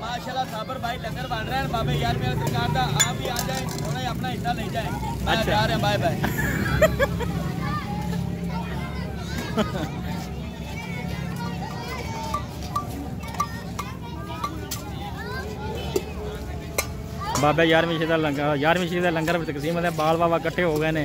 माशाल्लाह साबर भाई लंगर बाँध रहे हैं। बाबे यार मेरा सरकार था। आप भी आ जाए थोड़ा अपना हिस्सा ले जाए। अच्छा। जा बाय बाय बाबा यारवीं शरीद लंगर यारवीं शरीद लंगर तकसीम बाल बाबा इकट्ठे हो गए ने।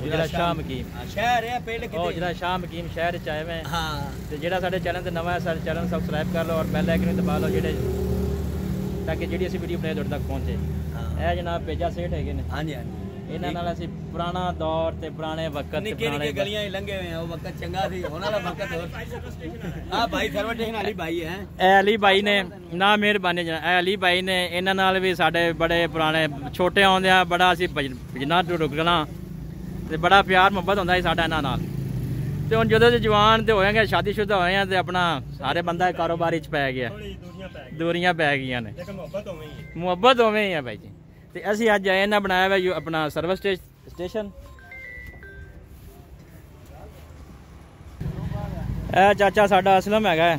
ਜਿਹੜਾ ਸ਼ਾਮ ਕੀ ਸ਼ਹਿਰ ਹੈ ਪਿੰਡ ਉਹ ਕਿਤੇ ਜਿਹੜਾ ਸ਼ਾਮ ਕੀਮ ਸ਼ਹਿਰ ਚ ਆਏ ਹੋਏ ਹਾਂ। ਤੇ ਜਿਹੜਾ ਸਾਡੇ ਚੈਨਲ ਤੇ ਨਵਾਂ ਹੈ ਸਾਡੇ ਚੈਨਲ ਨੂੰ ਸਬਸਕ੍ਰਾਈਬ ਕਰ ਲਓ ਔਰ ਬੈਲ ਆਈਕਨ ਨੂੰ ਦਬਾ ਲਓ ਜਿਹੜੇ ਤਾਂ ਕਿ ਜਿਹੜੀ ਅਸੀਂ ਵੀਡੀਓ ਬਣਾਏ ਤੁਹਾਡੇ ਤੱਕ ਪਹੁੰਚੇ। ਹਾਂ। ਇਹ ਜਨਾਬ ਪੇਜਾ ਸੇਠ ਹੈਗੇ ਨੇ। ਹਾਂਜੀ ਹਾਂਜੀ। ਇਹਨਾਂ ਨਾਲ ਅਸੀਂ ਪੁਰਾਣਾ ਦੌਰ ਤੇ ਪੁਰਾਣੇ ਵਕਤ ਤੇ ਪੁਰਾਣੇ ਗਲੀਆਂ ਹੀ ਲੰਘੇ ਹੋਏ ਆ ਉਹ ਵਕਤ ਚੰਗਾ ਸੀ ਉਹਨਾਂ ਦਾ ਵਕਤ ਹੋਰ। ਆ ਭਾਈ ਸਰਵਟੇਸ਼ਨ ਵਾਲੀ ਭਾਈ ਹੈ ਇਹ ਅਲੀ ਬਾਈ ਨੇ ਨਾ ਮਿਹਰਬਾਨੀ ਜਨਾਬ ਇਹ ਅਲੀ ਬਾਈ ਨੇ ਇਹਨਾਂ ਨਾਲ ਵੀ ਸਾਡੇ ਬੜੇ ਪੁਰਾਣੇ ਛੋਟੇ ਆਉਂਦਿਆਂ ਬੜਾ ਅਸੀਂ ਭਜਨਾ ਰੁਕਣਾ ਤੇ ਬੜਾ ਪਿਆਰ ਮੁਹੱਬਤ ਹੁੰਦਾ ਸੀ ਸਾਡਾ ਇਹਨਾਂ ਨਾਲ। ਤੇ ਹੁਣ ਜਦੋਂ ਦੇ ਜਵਾਨ ਤੇ ਹੋਏਗੇ ਸ਼ਾਦੀशुदा ਹੋਏ ਆ ਤੇ ਆਪਣਾ ਸਾਰੇ ਬੰਦਾ ਕਾਰੋਬਾਰੀ ਚ ਪੈ ਗਿਆ। ਦੂਰੀਆਂ ਪੈ ਗਈਆਂ। ਨੇ। ਮੁਹੱਬਤ ਉਵੇਂ ਹੀ ਆ ਬਾਈ ਜੀ। ਤੇ ਅਸੀਂ ਅੱਜ ਆਏ ਨਾ ਬਣਾਇਆ ਹੋਇਆ ਆਪਣਾ ਸਰਵਿਸ ਸਟੇਸ਼ਨ ਇਹ ਚਾਚਾ ਸਾਡਾ ਅਸਲਮ ਹੈਗਾ।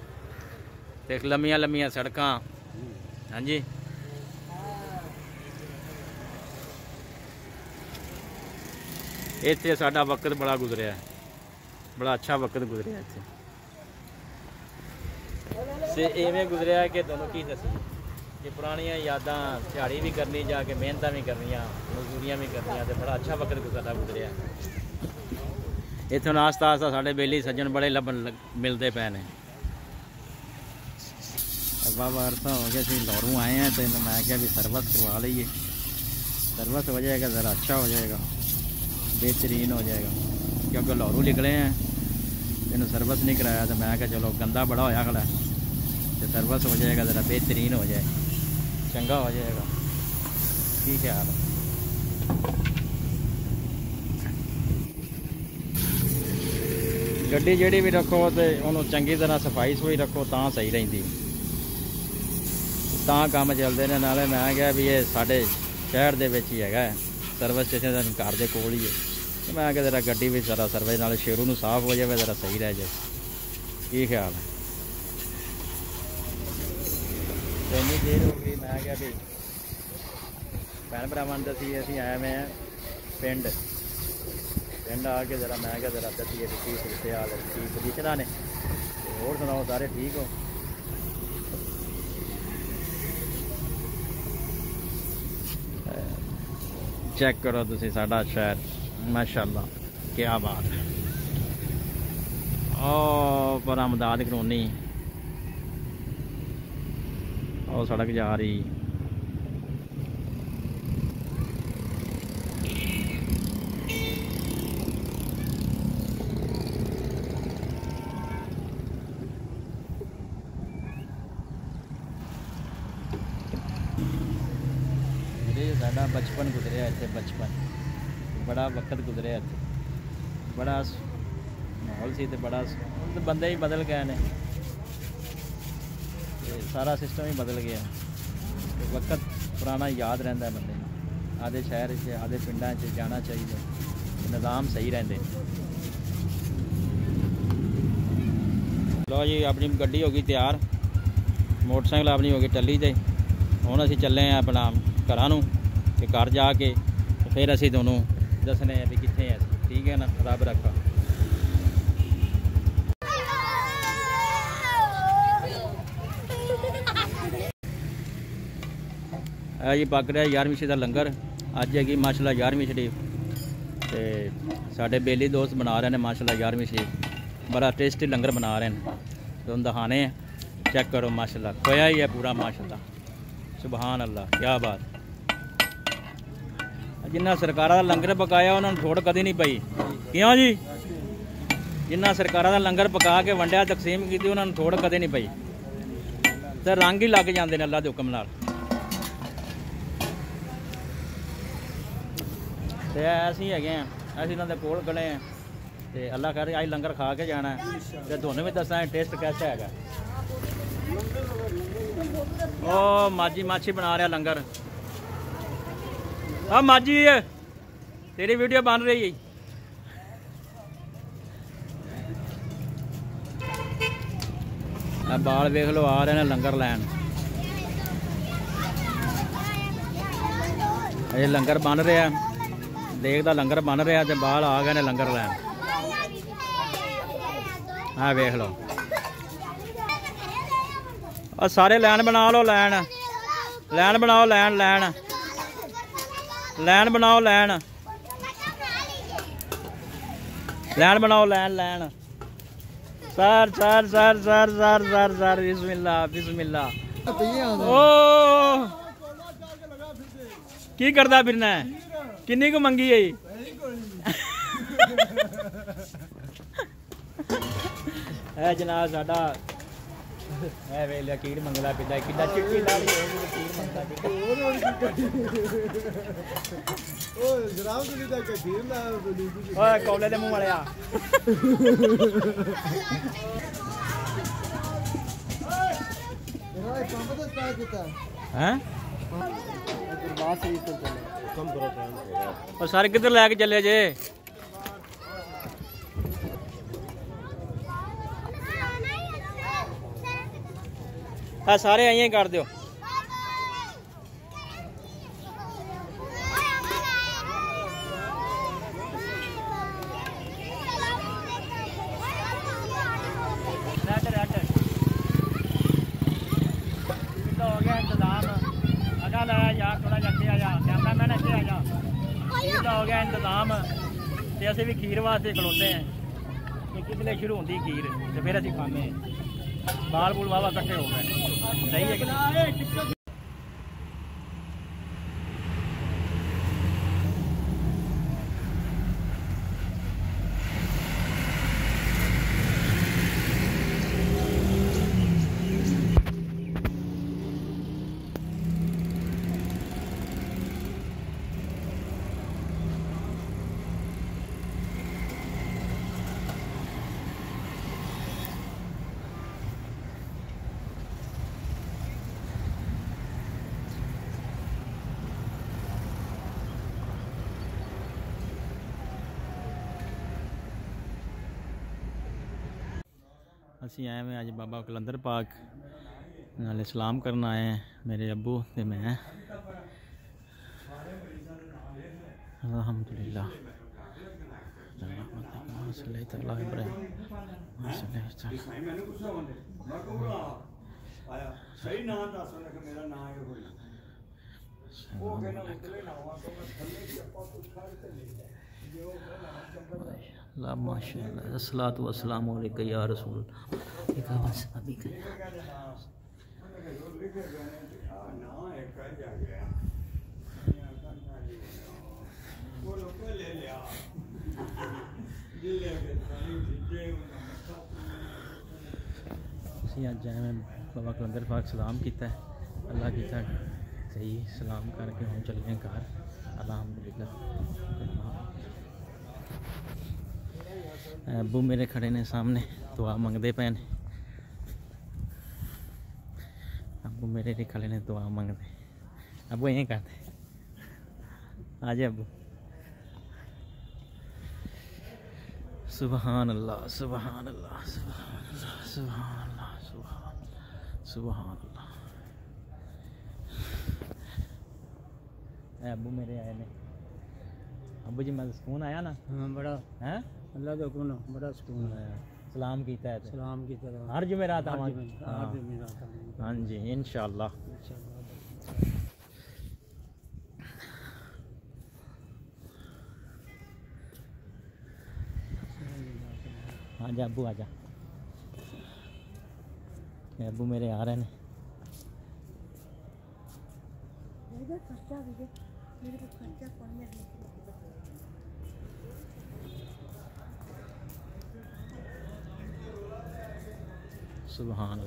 ਤੇ ਲੰਮੀਆਂ ਲੰਮੀਆਂ ਸੜਕਾਂ। ਹਾਂਜੀ। ਇੱਥੇ ਸਾਡਾ ਵਕਤ ਬੜਾ ਗੁਜ਼ਰਿਆ। ਬੜਾ ਅੱਛਾ ਵਕਤ ਗੁਜ਼ਰਿਆ ਇੱਥੇ। ਸੇ ਐਵੇਂ ਗੁਜ਼ਰਿਆ ਕਿ ਤੁਹਾਨੂੰ ਕੀ ਦੱਸੀਏ? ਕਿ ਪੁਰਾਣੀਆਂ ਯਾਦਾਂ ਝਾੜੀ ਵੀ ਕਰਨੀ ਜਾ ਕੇ ਮਿਹਨਤਾਂ ਵੀ ਕਰਨੀਆਂ, ਮਜ਼ਦੂਰੀਆਂ ਵੀ ਕਰਨੀਆਂ ਤੇ ਬੜਾ ਅੱਛਾ ਵਕਤ ਗੁਜ਼ਾਰਾ ਗੁਜ਼ਰਿਆ। ਇੱਥੋਂ ਆਸਤਾ ਆਸਤਾ ਸਾਡੇ ਬੇਲੀ ਸੱਜਣ ਬੜੇ ਲੱਭਣ ਲੱਗ- ਮਿਲਦੇ ਪਏ ਨੇ। ਬਾਬਾ ਅਰਸਾ ਹੋ ਗਿਆ ਸੀ ਲਾਹੌਰੋਂ ਆਏ हैं तो मैं क्या भी सर्विस करवा लीजिए सर्विस हो जाएगा ज़रा अच्छा हो जाएगा बेहतरीन हो जाएगा क्योंकि लाहौरों निकले हैं ਇਹਨੂੰ ਸਰਵਿਸ ਨਹੀਂ ਕਰਾਇਆ ਤਾਂ ਮੈਂ ਕਿਹਾ ਚਲੋ ਗੰਦਾ ਬੜਾ ਹੋਇਆ ਖੜਾ ਤੇ ਸਰਵਿਸ ਹੋ ਜਾਏਗਾ ਜ਼ਰਾ ਬਿਹਤਰੀਨ ਹੋ ਜਾਏ ਚੰਗਾ ਹੋ ਜਾਏਗਾ ਕੀ ਖਿਆਲ ਹੈ ਗੱਡੀ ਜਿਹੜੀ ਵੀ ਰੱਖੋ ਤੇ ਉਹਨੂੰ ਚੰਗੀ ਤਰ੍ਹਾਂ ਸਫਾਈ ਸੁਈ ਰੱਖੋ ਤਾਂ ਸਹੀ ਰਹਿੰਦੀ ਤਾਂ ਕੰਮ ਚੱਲਦੇ ਨੇ ਨਾਲੇ ਮੈਂ ਕਿਹਾ ਵੀ ਇਹ ਸਾਡੇ ਸ਼ਹਿਰ ਦੇ ਵਿੱਚ ਹੀ ਹੈਗਾ ਸਰਵਿਸ ਸਟੇਸ਼ਨ ਦਾ ਘਰ ਦੇ ਕੋਲ ਹੀ ਹੈ ਤੇ ਮੈਂ ਕਿਹਾ ਜਰਾ ਗੱਡੀ ਵੀ ਜ਼ਰਾ ਸਰਵੇ ਨਾਲ ਸ਼ੇਰੂ ਨੂੰ ਸਾਫ਼ ਹੋ ਜਾਵੇ ਜ਼ਰਾ ਸਹੀ ਰਹਿ ਜਾਏ ਕੀ ਖਿਆਲ ਹੈ ਤੇ ਇੰਨੀ ਦੇਰ ਹੋ ਗਈ ਮੈਂ ਕਿਹਾ ਵੀ ਭੈਣ ਭਰਾਵਾਂ ਨੂੰ ਦੱਸੀ ਅਸੀਂ ਆਏ ਹੋਏ ਹਾਂ ਪਿੰਡ ਪਿੰਡ ਆ ਕੇ ਜਰਾ ਮੈਂ ਕਿਹਾ ਜਰਾ ਦੱਸੀਏ ਵੀ ਕੀ ਸਿਲਸਿਲੇ ਹਾਲ ਹੈ ਕੀ ਪੋਜੀਸ਼ਨਾਂ ਨੇ ਤੇ ਹੋਰ ਸੁਣਾਓ ਸਾਰੇ ਠੀਕ ਹੋ ਚੈੱਕ ਕਰੋ ਤੁਸੀਂ ਸਾਡਾ ਸ਼ਹਿਰ। ਮਾਸ਼ਾਅੱਲਾ ਕੀ ਬਾਤ। ਹੈ ਉਹ ਪਰ ਅਮਦਾਦ ਕਲੋਨੀ। ਉਹ ਸੜਕ ਜਾ ਰਹੀ। ਸਾਡਾ ਬਚਪਨ ਗੁਜ਼ਰਿਆ ਇੱਥੇ ਬਚਪਨ ਬੜਾ ਵਕਤ ਗੁਜ਼ਰਿਆ ਇੱਥੇ ਬੜਾ ਸ- ਮਾਹੌਲ ਸੀ ਤੇ ਬੜਾ ਸ- ਹੁਣ ਤਾਂ ਬੰਦੇ ਹੀ ਬਦਲ ਗਏ ਨੇ ਤੇ ਸਾਰਾ ਸਿਸਟਮ ਹੀ ਬਦਲ ਗਿਆ ਤੇ ਵਕਤ ਪੁਰਾਣਾ ਯਾਦ ਰਹਿੰਦਾ ਹੈ ਬੰਦੇ ਨੂੰ ਆਦੇ ਸ਼ਹਿਰ 'ਚ ਆਦੇ ਪਿੰਡਾਂ 'ਚ ਜਾਣਾ ਚਾਹੀਦਾ ਤੇ ਨਿਜ਼ਾਮ ਸਹੀ ਰਹਿੰਦੇ ਲੋ ਜੀ ਆਪਣੀ ਗੱਡੀ ਹੋ ਗਈ ਤਿਆਰ ਮੋਟਰਸਾਈਕਲ ਆਪਣੀ ਹੋ ਗਈ ਟੱਲੀ ਤੇ ਹੁਣ ਅਸੀਂ ਚੱਲੇ ਆ ਆਪਣਾ ਘਰਾਂ ਨੂੰ ਤੇ ਘਰ ਜਾ ਕੇ ਫਿਰ ਅਸੀਂ ਤੁਹਾਨੂੰ ਦੱਸਨੇ ਆ ਵੀ ਕਿੱਥੇ ਆ ਠੀਕ ਹੈ ਨਾ ਰੱਬ ਰੱਖਾ ਇਹ ਜੀ ਪੱਕ ਰਿਹਾ 11ਵੀਂ ਸ਼ਰੀਫ ਦਾ ਲੰਗਰ ਅੱਜ ਹੈਗੀ ਮਾਸ਼ਾਅੱਲਾ 11ਵੀਂ ਸ਼ਰੀਫ ਤੇ ਸਾਡੇ ਬੇਲੀ ਦੋਸਤ ਬਣਾ ਰਹੇ ਨੇ ਮਾਸ਼ਾਅੱਲਾ 11ਵੀਂ ਸ਼ਰੀਫ ਬੜਾ ਟੇਸਟੀ ਲੰਗਰ ਬਣਾ ਰਹੇ ਨੇ ਤੁਹਾਨੂੰ ਦਿਖਾਣੇ ਚੈੱਕ ਕਰੋ ਮਾਸ਼ਾਅੱਲਾ ਖੋਇਆ ਹੀ ਹੈ ਪੂਰਾ ਮਾਸ਼ਾਅੱਲਾ ਸੁਭਾਨ ਅੱਲਾ ਕੀ ਬਾਤ ਜਿੰਨਾ ਸਰਕਾਰਾਂ ਦਾ ਲੰਗਰ ਪਕਾਇਆ ਉਹਨਾਂ ਨੂੰ ਥੋੜ ਕਦੇ ਨਹੀਂ ਪਈ। ਕਿਉਂ ਜੀ? ਜਿੰਨਾ ਸਰਕਾਰਾਂ ਦਾ ਲੰਗਰ ਪਕਾ ਕੇ ਵੰਡਿਆ, ਤਕਸੀਮ ਕੀਤੀ, ਉਹਨਾਂ ਨੂੰ ਥੋੜ ਕਦੇ ਨਹੀਂ ਪਈ। ਤੇ ਰੰਗ ਹੀ ਲੱਗ ਜਾਂਦੇ ਨੇ ਅੱਲਾ ਦੇ ਹੁਕਮ ਨਾਲ। ਤੇ ਅਸੀਂ ਹੈਗੇ ਆ, ਅਸੀਂ ਉਹਨਾਂ ਦੇ ਕੋਲ ਖੜੇ ਆ। ਤੇ ਅੱਲਾ ਕਰੇ, ਅੱਜ ਲੰਗਰ ਖਾ ਕੇ ਜਾਣਾ। ਹੈ। ਤੇ ਤੁਹਾਨੂੰ ਵੀ ਦੱਸਾਂ ਟੇਸਟ ਕਿਹਦਾ ਹੈਗਾ। ਉਹ ਮਾਜੀ ਮਾਛੀ ਬਣਾ ਰਿਹਾ ਲੰਗਰ। ਆ ਮਾਜੀ ਤੇਰੀ ਵੀਡੀਓ ਬਣ ਰਹੀ ਹੈ ਆ ਬਾਲ ਵੇਖ ਲਓ, ਆ ਰਹੇ ਨੇ ਲੰਗਰ ਲੈਣ। ਇਹ ਲੰਗਰ ਬਣ ਰਿਹਾ। ਦੇਖਦਾ ਲੰਗਰ ਬਣ ਰਿਹਾ ਤੇ ਬਾਲ ਆ ਗਏ ਨੇ ਲੰਗਰ ਲੈਣ। ਆ ਵੇਖ ਲਓ। ਆ ਸਾਰੇ ਲੈਣ ਬਣਾ ਲਓ, ਲੈਣ। ਲੈਣ ਬਣਾਓ, ਲੈਣ ਲੈਣ। लैन बनाओ लैन लैन बनाओ लैन लैन sir sir sir sir sir sir sir बिस्मिल्ला बिस्मिल्ला ओ की करता फिरना कि किन्नी मंगी है है जनाब साढ़ा ਸਾਡਾ ਇਹ ਵੇਲੇ ਕੀੜ ਮੰਗਦਾ ਪਿੱਦਾ ਕਿੱਡਾ ਚਿੱਟੀ ਹੋ ਗਈ ਕੀੜ ਮੰਗਦਾ ਪਿੱਦਾ। ਓਏ ਜਰਾਬ ਤੋਂ ਤਾਂ ਕਖੀਰ ਨਾ ਬਲੀ ਓਏ ਕੌਲੇ ਦੇ ਮੂੰਹ ਵਾਲਿਆ। ਇਹ ਕੰਮ ਤਾਂ ਸਟਾਰਟ ਕੀਤਾ। ਹੈ? ਦਰਬਾਰ ਸ਼ਰੀਫ ਤੋਂ ਚੱਲੇ। ਕੰਮ ਕਰੋ ਟਾਈਮ ਉਹ ਸਾਰੇ ਕਿੱਧਰ ਲੈ ਕੇ ਚੱਲੇ ਜੇ? ਆ ਸਾਰੇ ਆਈਆਂ ਹੀ ਕਰ ਦਿਓ ਰੈਡ ਰੈਡ ਕਿੱਦਾਂ ਹੋ ਗਿਆ ਇੰਤਜ਼ਾਮ ਅਗਾ ਲੈ ਯਾਰ ਥੋੜਾ ਜਿਹਾ ਅੱਗੇ ਆ ਜਾ ਕੈਮਰਾਮੈਨ ਅੱਗੇ ਆ ਜਾ ਕਿੱਦਾਂ ਹੋ ਗਿਆ ਇੰਤਜ਼ਾਮ ਤੇ ਅਸੀਂ ਵੀ ਖੀਰ ਵਾਸਤੇ ਖਲੋਤੇ ਆਂ ਕਿ ਕਿਦਲੇ ਸ਼ੁਰੂ ਹੁੰਦੀ ਖੀਰ ਤੇ ਫਿਰ ਅਸੀਂ ਖਾਣੇ ਆਂ बाल बुल बाबा इकट्ठे हो गए। सही है कि ਅਸੀਂ ਆਏ ਹਾਂ ਅੱਜ ਬਾਬਾ ਕਲੰਦਰ ਪਾਕ ਨਾਲੇ ਸਲਾਮ ਕਰਨ ਆਏ ਹਾਂ ਮੇਰੇ ਅੱਬੂ ਤੇ ਮੈਂ ਅਲਹਮਦੁਲਿਲਾ ਸੱਲੇ ਤਲਾ ਇਬਰਾਹਿਮ ਸੱਲੇ ਸਹੀ ਨਾਮ ਦੱਸ ਉਹਨਾਂ ਕਿ ਮੇਰਾ ਨਾਮ ਇਹ ਹੋਈ ਉਹ ਕਹਿੰਦਾ ਉਤਲੇ ਨਾ ਹੋਵਾ ਤਾਂ ਮੈਂ ਥੱਲੇ ਦੀ ਆਪਾਂ ਪੁੱਛਾਂ ਤੇ ਲੈ ਜੋ ला माशाल्लाह वसलाम या रसूल। मैं बाबा कलंदर पाक सलाम किया अल्लाह किया सही सलाम करके हम चलने घर। अलहमदुल्ला ਅੱਬੂ ਮੇਰੇ ਖੜੇ ਨੇ ਸਾਹਮਣੇ ਦੁਆ ਮੰਗਦੇ ਪਏ ਨੇ ਅੱਬੂ ਮੇਰੇ ਲਈ ਖੜੇ ਨੇ ਦੁਆ ਮੰਗਦੇ ਅੱਬੂ ਇਹ ਕਰਦੇ ਆ ਜਾ ਅੱਬੂ सुबहान अल्लाह सुबहान अल्लाह सुबहान अल्लाह सुबहान अल्लाह सुबहान सुबहान अल्लाह ए अबू मेरे आए ने अबू जी मैं सुकून आया ना हाँ बड़ा हैं अल्लाह का बड़ा सुकून सलाम की तहत तो। हर हाँ। हाँ जी इन हाँ जा अबू आ जा अबू मेरे आ रहे हैं। मेरे को खर्चा मेरे को खर्चा कौन सुबहान